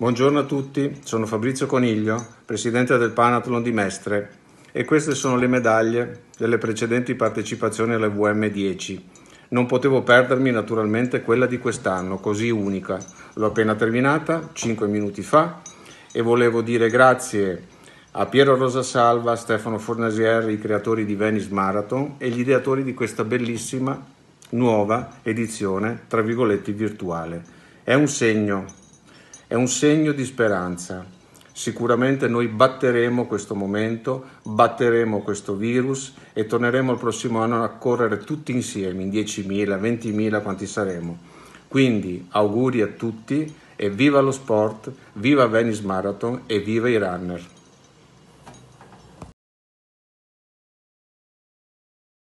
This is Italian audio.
Buongiorno a tutti, sono Fabrizio Coniglio, presidente del Panathlon di Mestre e queste sono le medaglie delle precedenti partecipazioni alle VM10. Non potevo perdermi naturalmente quella di quest'anno, così unica. L'ho appena terminata, 5 minuti fa, e volevo dire grazie a Piero Rosasalva, Stefano Fornasier, i creatori di Venice Marathon e gli ideatori di questa bellissima nuova edizione, tra virgolette, virtuale. È un segno è un segno di speranza. Sicuramente noi batteremo questo momento, batteremo questo virus e torneremo il prossimo anno a correre tutti insieme, in 10.000, 20.000, quanti saremo. Quindi auguri a tutti e viva lo sport, viva Venice Marathon e viva i runner.